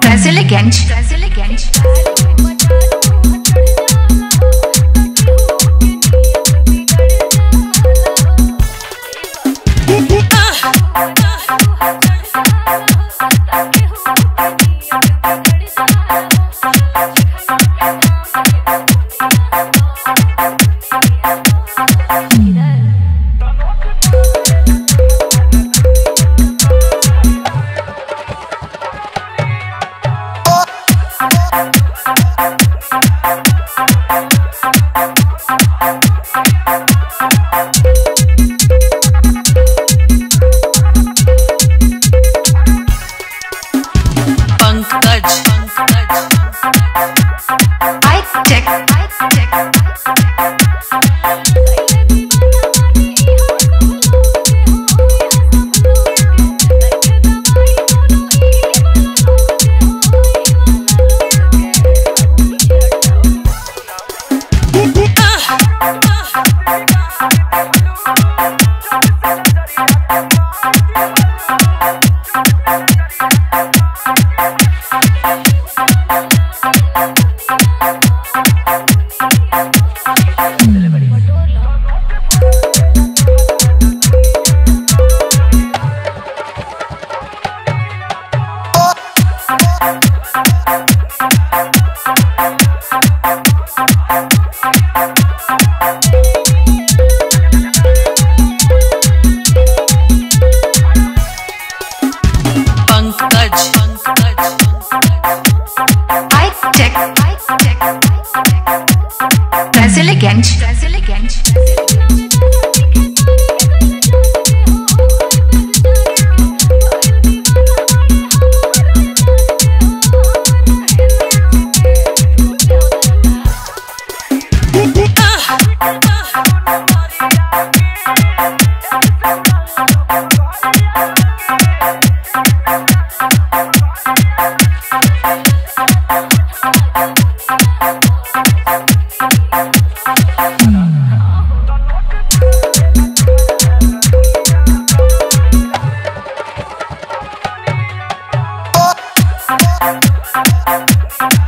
Brasilegante. I'm Brasiligente. Brasiligente. Thank I'm